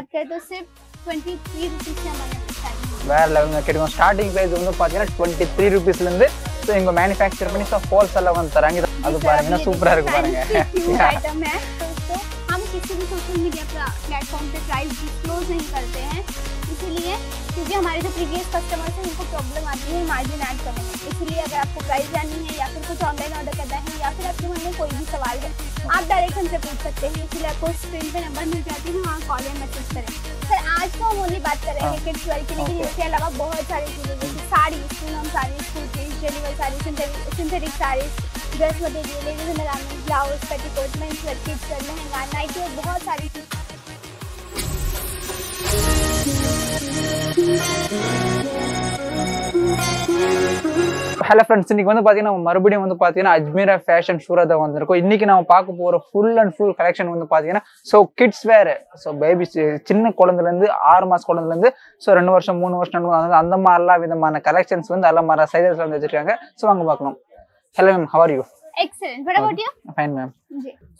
बात करें तो सिर्फ ट्वेंटी थ्री रुपीज़ से हमारे यहाँ पे starting है। வேற லெவலுங்க கிடைக்கும் ஸ்டார்டிங் ப்ரைஸ் வந்து பார்த்தீங்கன்னா டுவெண்ட்டி த்ரீ ருபீஸ்லேருந்து ஸோ இங்கே மேனுஃபேக்சர் பண்ணி ஸோ ஹோல்சேலில் வந்து தராங்க இது- அது इस பாருங்கன்னா तरफ ये சூப்பராக இருக்கு देखिए, பாருங்க fancy cute आइटम है दोस्तों हम किसी भी सोशल मीडिया प्लेटफॉर्म पे प्राइस डिस्क्लोज नहीं करते हैं इसीलिए क्योंकि हमारे जो प्रीवियस कस्टमर्स हैं उनको प्रॉब्लम आती है मार्जिन ऐड करने में। इसलिए अगर आपको प्राइस जाननी है या फिर कुछ ऑनलाइन ऑर्डर करना है या फिर आपके मन में कोई भी सवाल है आप डायरेक्ट हमसे पूछ सकते हैं। इसलिए आपको स्क्रीन पे नंबर मिल जाती है वहाँ कॉल या मैसेज करें। सर आज तो हम ओनली बात कर रहे हैं किड्स वेयर की लेकिन इसके अलावा बहुत सारी चीज़ें जैसे sari Poonam sari kurti deliver sari synthetic sari dress material ladies undergarment blouse petticoat men's wear kids wear lehenga nightie और बहुत सारी चीज़। ஹலோ ஃப்ரெண்ட்ஸ் இன்னைக்கு வந்து பார்த்தீங்கன்னா மறுபடியும் வந்து பார்த்தீங்கன்னா அஜ்மீரா ஃபேஷன் சூரத்தை வந்திருக்கும். இன்றைக்கி நம்ம பார்க்க போகிற ஃபுல் அண்ட் ஃபுல் கலெக்ஷன் வந்து பார்த்தீங்கன்னா ஸோ கிட்ஸ் வேறு ஸோ பேபி சின்ன குழந்தைலேருந்து ஆறு மாதம் குழந்தைலேருந்து ஸோ ரெண்டு வருஷம் மூணு வருஷம் ரெண்டு வருஷம் அந்த மாதிரிலாம் விதமான கலெக்ஷன்ஸ் வந்து எல்லா மாதிரி சைஸில் வந்து வச்சிருக்காங்க. ஸோ வாங்க பார்க்கணும் hello ma'am how are you fine ma'am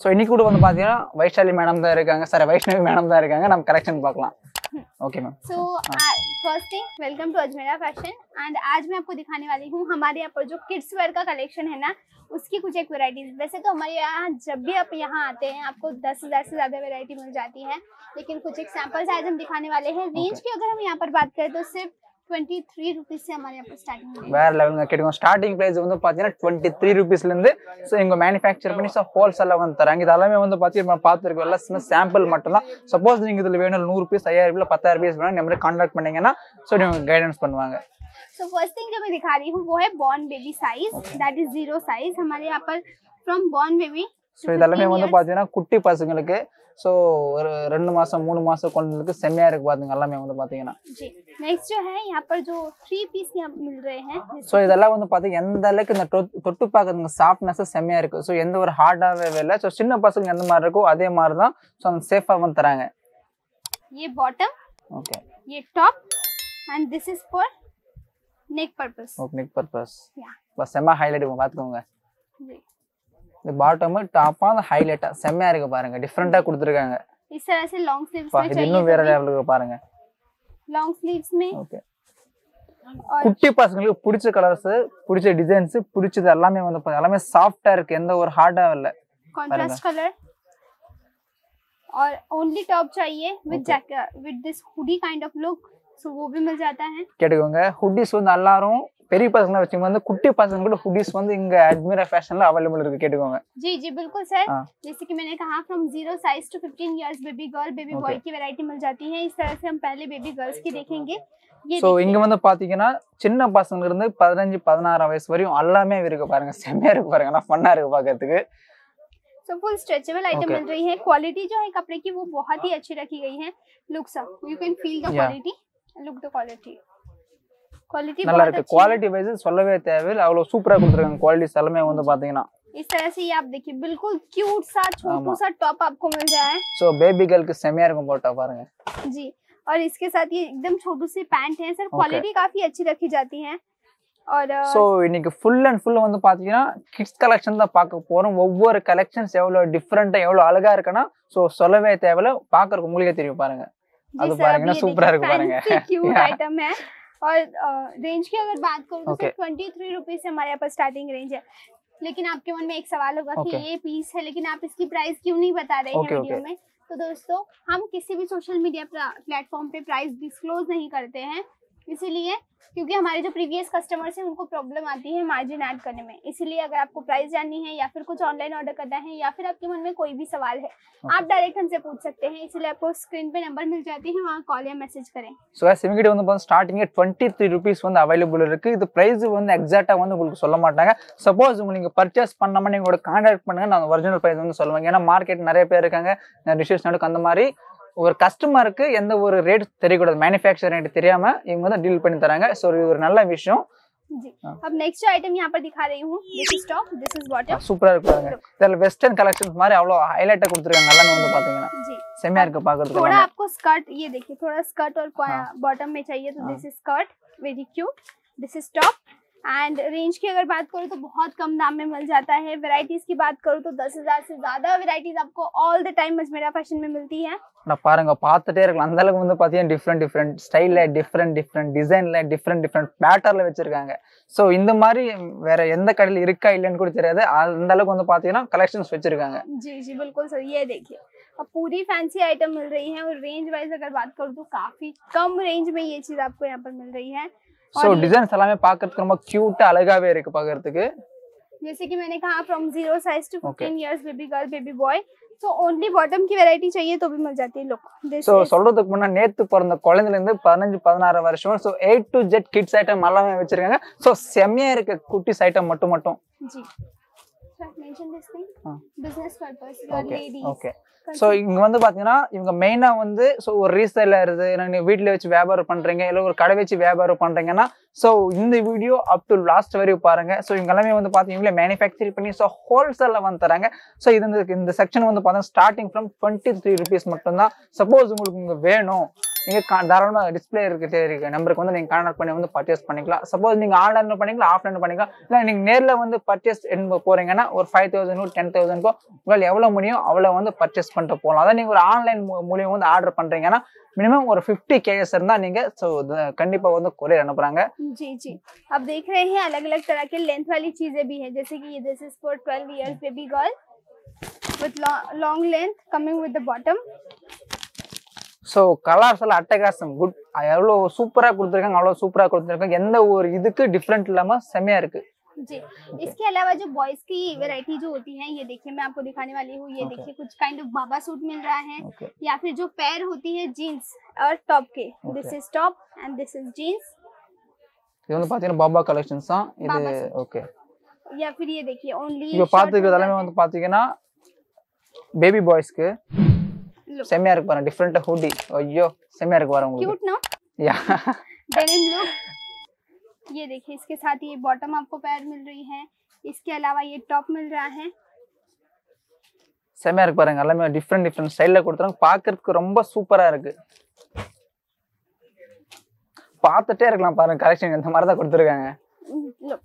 so இன்னைக்கு கூட வந்து பார்த்தீங்கன்னா வைஷாலி மேடம் தான் இருக்காங்க. சார் வைஷ்ணவி மேடம் தான் இருக்காங்க. நம்ம கலெக்ஷன் பார்க்கலாம். Okay ma'am so first thing welcome to Ajmera fashion and आज मैं आपको दिखाने वाली हूँ हमारे यहाँ पर जो किड्स वेयर का कलेक्शन है ना उसकी कुछ एक वेरायटी वैसे तो हमारे यहाँ जब भी आप यहाँ आते हैं आपको दस हज़ार से ज़्यादा वेरायटी मिल जाती है। लेकिन कुछ एक सैम्पल्स आज हम दिखाने वाले हैं। Range okay. की अगर हम यहाँ पर बात करें तो सिर्फ़ ट्वेंटी थ्री रुपीज से हमारे यहाँ पर स्टार्टिंग है வேற லெவலுங்க கிடைக்கும் ஸ்டார்டிங் ப்ரைஸ் வந்து பார்த்தீங்கன்னா டுவெண்ட்டி த்ரீ ருபீஸ்லேருந்து ஸோ இங்கே மேனுஃபேக்சர் பண்ணி ஸோ ஹோல்சேலாக வந்து தராங்க இது எல்லாமே வந்து பார்த்தீங்கன்னா பார்த்துருக்கோம் எல்லாம் சும்மா சாம்பிள் மட்டும் தான் சப்போஸ் நீங்கள் இதில் வேணும் நூறு பீஸ் ஐயாயிரம் இல்லை பத்தாயிரம் பீஸ் வேணும் நம்ம கான்டாக்ட் பண்ணீங்கன்னா ஸோ நீங்கள் கைடன்ஸ் பண்ணுவாங்க सो फर्स्ट थिंग जो मैं दिखा रही हूँ वो है born baby size that is zero size हमारे यहाँ पर फ्रॉम बॉर्न बेबी ஸோ இதெல்லாமே வந்து பார்த்தீங்கன்னா குட்டி பசங்களுக்கு ஸோ ஒரு ரெண்டு மாதம் மூணு மாதம் குழந்தைங்களுக்கு செம்மையாக இருக்கு பாத்துங்க எல்லாமே வந்து பார்த்தீங்கன்னா जी नेक्स्ट जो है यहाँ पर जो थ्री पीस यहाँ मिल रहे हैं ஸோ இதெல்லாம் வந்து பார்த்தீங்கன்னா எந்த அளவுக்கு இந்த தொ- தொட்டு பார்க்கறதுங்க சாஃப்ட்னஸ் செம்மையாக இருக்குது ஸோ எந்த ஒரு ஹார்டாகவே இல்லை ஸோ சின்ன பசங்க எந்த மாதிரி இருக்கோ அதே மாதிரி தான் ஸோ அந்த சேஃபாக வந்து தராங்க ये बॉटम ஓகே ये top and this is for neck purpose okay neck purpose Yeah. இப்போ செம்ம ஹைலைட் பார்த்துக்கோங்க जी இந்த பாட்டம் டாப்பாக அந்த ஹைலைட்டாக செம்மையாக இருக்கு பாருங்க டிஃப்ரெண்ட்டாக கொடுத்துருக்காங்க इस तरह से लॉन्ग स्लीव्स பா में இது இன்னும் வேற चाहिए லெவலுக்கு பாருங்க लॉन्ग स्लीव्स में ஓகே और குட்டி பசங்களுக்கு பிடிச்ச கலர்ஸ் பிடிச்ச டிசைன்ஸ் பிடிச்சது எல்லாமே வந்து பா- எல்லாமே சாஃப்டா இருக்கு எந்த ஒரு ஹார்டா இல்லை कॉन्ट्रास्ट कलर और ओनली टॉप चाहिए with jacket with this hoodie kind of look so वो भी मिल जाता है கேட்டுக்கோங்க ஹுட்டிஸ் வந்து எல்லாரும் பெரிய பசங்க வச்சுங்க வந்து குட்டி பசங்க கூட ஹுட்டிஸ் வந்து இங்க அட்மிரா ஃபேஷன்ல அவைலபிள் இருக்கு கேட்டுக்கோங்க जी जी बिल्कुल सर हाँ। जैसे कि मैंने कहा from zero size to fifteen years baby girl baby boy Okay. की वैरायटी मिल जाती है इस तरह से हम पहले बेबी गर्ल्स की देखेंगे ये ஸோ देखिए। இங்க வந்து பாத்தீங்கன்னா சின்ன பசங்க இருந்து பதினஞ்சு பதினாறாம் வயசு வரையும் எல்லாமே இருக்கு பாருங்க செம்மையா இருக்கு பாருங்க நான் ஃபன்னா இருக்கு பாக்கிறதுக்கு so full stretchable item Okay. मिल रही है क्वालिटी जो है कपड़े की वो बहुत ही अच्छी रखी गई है लुक सब you can feel the Yeah. Quality look the quality quality நல்லா बहुत இருக்கு अच्छी है குவாலிட்டி வைஸ் சொல்லவே தேவையில்லை அவ்வளவு சூப்பரா கொடுத்துருக்காங்க குவாலிட்டிஸ் எல்லாமே வந்து பாத்தீங்கன்னா इस तरह से ये आप देखिए बिल्कुल क्यूट सा छोटू आमा। सा टॉप आपको मिल जाए ஸோ பேபி கேர்ளுக்கு செம்மையா இருக்கும் போட்டா பாருங்க जी और इसके साथ ये एकदम छोटू सी पैंट है सर क्वालिटी काफी अच्छी रखी जाती है और अ, ஸோ இன்னைக்கு ஃபுல் அண்ட் ஃபுல் வந்து பாத்தீங்கன்னா கிட்ஸ் கலெக்ஷன் தான் பார்க்க போறோம் ஒவ்வொரு கலெக்ஷன்ஸ் எவ்வளவு டிஃப்ரெண்டா எவ்வளவு அழகா இருக்குன்னா ஸோ சொல்லவே தேவையில்ல பாக்குறதுக்கு உங்களுக்கே தெரியும் பாருங்க जी அது सर, பாருங்க, अब ना ये super देखिए, இருக்கு பாருங்க। और रेंज की अगर बात करूँ तो Okay. ट्वेंटी थ्री रुपीज़ से हमारे यहाँ पर स्टार्टिंग रेंज है लेकिन आपके मन में एक सवाल होगा okay. कि ये पीस है लेकिन आप इसकी प्राइस क्यों नहीं बता रहे Okay, हैं वीडियो okay. में तो दोस्तों हम किसी भी सोशल मीडिया प्लेटफॉर्म पे प्राइस डिस्क्लोज नहीं करते हैं इसीलिए क्योंकि हमारे जो प्रीवियस कस्टमर्स हैं उनको प्रॉब्लम आती है मार्जिन ऐड करने में इसीलिए अगर आपको प्राइस जाननी है या फिर कुछ ऑनलाइन ऑर्डर करना है या फिर आपके मन में कोई भी सवाल है आप डायरेक्ट हमसे पूछ सकते हैं इसलिए आपको स्क्रीन पे नंबर मिल जाती है वहाँ कॉल या मैसेज करें ஸோ இவங்கிட்ட வந்து பார்த்தா ஸ்டார்டிங்கே டுவெண்ட்டி த்ரீ ருபீஸ் வந்து அவைலபிள் இருக்கு இது ப்ரைஸ் வந்து எக்ஸாக்டா வந்து உங்களுக்கு சொல்ல மாட்டாங்க சப்போஸ் உங்களுக்கு நீங்க பர்ச்சேஸ் பண்ணாம நீங்களோட கான்டாக்ட் பண்ணுங்க நான் ஒரிஜினல் ப்ரைஸ் வந்து சொல்லுவேன் ஏன்னா மார்க்கெட் நிறைய பேர் இருக்காங்க டிஷஸ் நடுக்கு அந்த மாதிரி ஒரு கஸ்டமருக்கு எந்த ஒரு ரேட் தெரியக்கூடாது மேனுஃபேக்சர் ரேட் தெரியாம இவங்க வந்து டீல் பண்ணி தராங்க ஸோ இது ஒரு நல்ல விஷயம் जी हाँ। अब नेक्स्ट जो आइटम यहाँ पर दिखा रही हूँ this is top this is bottom சூப்பரா இருக்கு பாருங்க இதில் வெஸ்டர்ன் கலெக்ஷன்ஸ் மாதிரி அவ்வளோ ஹைலைட்டா கொடுத்துருக்காங்க எல்லாமே வந்து பாத்தீங்கன்னா जी செம்மையா இருக்கு பாக்குறதுக்கு थोड़ा எல்லாமே. आपको स्कर्ट ये देखिए थोड़ा स्कर्ट और हाँ। बॉटम में चाहिए तो हाँ। This is skirt very cute this is top and range की अगर बात करूँ तो बहुत कम दाम में मिल जाता है वेराइटीज की बात करूँ तो दस हजार से ज्यादा वेराइटीज आपको all the time Ajmera fashion में मिलती है நான் பாருங்க பார்த்துட்டே இருக்கலாம் அந்த அளவுக்கு வந்து பார்த்தீங்கன்னா டிஃப்ரெண்ட் டிஃப்ரெண்ட் ஸ்டைலில் டிஃப்ரெண்ட் டிஃப்ரெண்ட் டிசைனில் டிஃப்ரெண்ட் டிஃப்ரெண்ட் பேட்டர்ல வச்சிருக்காங்க ஸோ இந்த மாதிரி வேற எந்த கடையில் இருக்கா இல்லைன்னு கூட தெரியாது அந்த அளவுக்கு வந்து பார்த்தீங்கன்னா கலெக்ஷன்ஸ் வச்சிருக்காங்க जी जी बिल्कुल सही ये देखिए अब पूरी फैंसी आइटम मिल रही है और रेंज वाइज अगर बात करूँ तो काफी कम रेंज में ये चीज आपको यहाँ पर मिल रही है ஸோ और ये- டிசைன்ஸ் எல்லாமே பார்க்கறதுக்கு ரொம்ப க்யூட்டா அழகாவே இருக்கு பார்க்கறதுக்கு जैसे कि मैंने कहा from zero size to Okay. Fifteen years baby girl baby boy तो ओनली बॉटम की वैरायटी चाहिए तो भी मिल जाती है लुक दिस ஸோ சொல்றதுக்கு முன்னாடி நேத்து பிறந்த குழந்தைல இருந்து பதினஞ்சு பதினாறு வருஷம் so eight to Z kids item எல்லாமே வச்சிருக்காங்க ஸோ செம்மையா இருக்கு குட்டிஸ் ஐட்டம் மட்டும் மட்டும் mention this ஸோ இங்கே வந்து பார்த்தீங்கன்னா இவங்க மெயினாக வந்து ஸோ ஒரு ரீசேலாக இருக்குது நீங்கள் வீட்டில் வச்சு வியாபாரம் பண்ணுறீங்க இல்லை ஒரு கடை வச்சு வியாபாரம் பண்ணுறீங்கன்னா ஸோ இந்த வீடியோ அப் லாஸ்ட் வரையும் பாருங்கள் ஸோ இவங்க எல்லாமே வந்து பார்த்தீங்கன்னா மேனுஃபேக்சர் பண்ணி ஸோ ஹோல்சேலில் வந்து தராங்க. ஸோ இது இந்த செக்ஷன் வந்து பார்த்தீங்கன்னா starting from twenty three rupees மட்டும்தான். சப்போஸ் உங்களுக்கு இங்கே வேணும். நீங்க கா- தாராளமா டிஸ்பிளே இருக்கு இருக்க நம்பருக்கு வந்து நீங்க கான்டாக்ட் பண்ணி வந்து பர்ச்சேஸ் பண்ணிக்கலாம் சப்போஸ் நீங்க ஆன்லைன்ல பண்ணிக்கலாம் ஆஃப்லைன்ல பண்ணிக்கலாம் இல்ல நீங்க நேர்ல வந்து பர்ச்சேஸ் போறீங்கன்னா ஒரு ஃபைவ் தௌசண்ட் டென் தௌசண்ட்க்கோ உங்களால் எவ்வளவு முடியும் அவ்வளவு வந்து பர்ச்சேஸ் பண்ணிட்டு போகலாம் அதான் நீங்க ஒரு ஆன்லைன் மூலியம் வந்து ஆர்டர் பண்றீங்கன்னா மினிமம் ஒரு ஃபிஃப்டி கேஎஸ் இருந்தா நீங்க ஸோ கண்டிப்பா வந்து கொரியர் அனுப்புறாங்க जी जी अब देख रहे हैं अलग अलग तरह के लेंथ वाली चीजें भी है जैसे कि ये this is for 12 years baby girl with long length coming with the bottom so colours எல்லாம் அட்டகாசம் குட் எவ்வளோ சூப்பரா கொடுத்துருக்காங்க அவ்வளோ சூப்பரா கொடுத்துருக்காங்க எந்த ஒரு இதுக்கு டிஃப்ரெண்ட் இல்லாம செம்மையா இருக்கு जी इसके अलावा जो बॉयज की वैरायटी जो होती है ये देखिए मैं आपको दिखाने वाली हूँ ये Okay. देखिए कुछ काइंड ऑफ बाबा सूट मिल रहा है ஓகே या फिर जो पैर होती है जीन्स और टॉप के this Okay. Is top and this is jeans இது வந்து பாத்தீங்கன்னா பாபா கலெக்ஷன்ஸ் தான் இது பாபா suit. ஓகே या फिर ये देखिए ओनली இப்போ பார்த்துக்கிறது எல்லாமே வந்து பாத்தீங்கன்னா பேபி பாய்ஸ்க்கு செம்மையா இருக்கு பாருங்க டிஃப்ரெண்டா ஹூடி ஐயோ செம்மையா இருக்கு பாருங்க உங்களுக்கு क्यूट ना யா डेनिम लुक ये देखिए इसके साथ ये बॉटम आपको पैर मिल रही है इसके अलावा ये टॉप मिल रहा है செம்மையா இருக்கு பாருங்க எல்லாமே டிஃப்ரெண்ட் டிஃப்ரெண்ட் ஸ்டைல்ல கொடுத்துருக்காங்க பார்க்கறதுக்கு ரொம்ப சூப்பரா இருக்கு பார்த்துட்டே இருக்கலாம் பாருங்க கலெக்ஷன் இந்த மாதிரி தான் கொடுத்துருக்காங்க लुक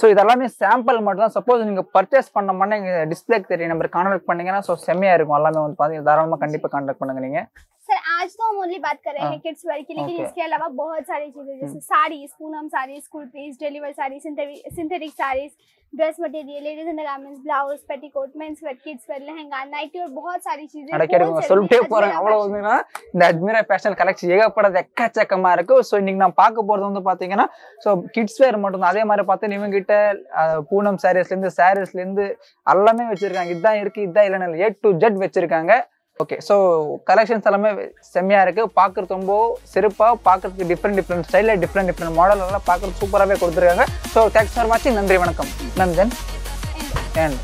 ஸோ இதெல்லாமே சாம்பிள் மட்டும் தான் சப்போஸ் நீங்க பர்ச்சேஸ் பண்ண மாட்டே எங்க டிஸ்பிளேக்கு தெரியும் நம்பர் கான்டாக்ட் பண்ணீங்கன்னா ஸோ செம்மையா இருக்கும். எல்லாமே வந்து பார்த்தீங்கன்னா தாராளமாக கண்டிப்பாக கான்டாக்ட் பண்ணுங்க நீங்கள் सर आज तो हम ओनली बात कर रहे हाँ। हैं किड्स वेयर की लेकिन Okay. इसके अलावा बहुत सारी चीजें जैसे saris Poonam saris kurtis daily wear sari synthetic saris dress material ladies undergarments blouse petticoat men's wear kids wear lehenga nightie और बहुत सारी चीजें அடக்கிடுங்க wholesale சொல்லிட்டே में போறாங்க अजमेरा அவ்வளவு fashion- வந்துன்னா இந்த அஜ்மீரா ஃபேஷன் கலெக்ஷன் ஏகப்படாத எக்கச்சக்கமா இருக்கு ஸோ இன்னைக்கு நான் பார்க்க போறது வந்து பாத்தீங்கன்னா ஸோ கிட்ஸ் வேர் மட்டும் தான் அதே மாதிரி பார்த்து இவங்க கிட்ட அஹ், பூனம் சாரீஸ்ல இருந்து சாரீஸ்ல இருந்து எல்லாமே வச்சிருக்காங்க இதுதான் இருக்கு இதுதான் இல்லைன்னு ஏ டு ஜெட் வச்சிருக்காங்க ஓகே ஸோ கலெக்ஷன்ஸ் எல்லாமே செம்மையா இருக்கு. பார்க்கறது ரொம்ப சிறப்பா பார்க்கறதுக்கு டிஃப்ரெண்ட் டிஃப்ரெண்ட் ஸ்டைல டிஃப்ரெண்ட் டிஃப்ரெண்ட் மாடல் எல்லாம் பார்க்கறது சூப்பராகவே கொடுத்துருக்காங்க. ஸோ தேங்க்ஸ் ஃபார் வாட்சிங் நன்றி வணக்கம். நந்தன். அண்ட்